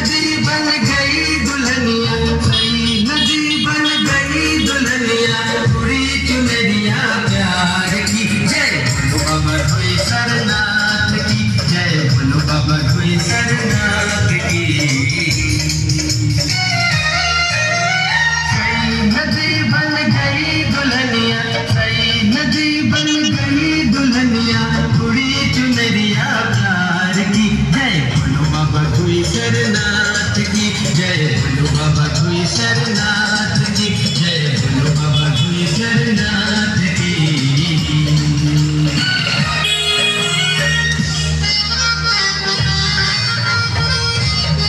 नदी बन गई दुल्हनिया नदी बन गई दुल्हनिया पूरी चुनरिया प्यार की? जय अमर हुई सरनाथ की। जय बोलो अमर हुई सरनाथ की। नदी बन गई दुल्हनिया नदी बन गई दुल्हनिया पूरी चुनरिया प्यार की? जय बाबा धोई सरनाथ की। जय बोलो बाबा धोई सरनाथ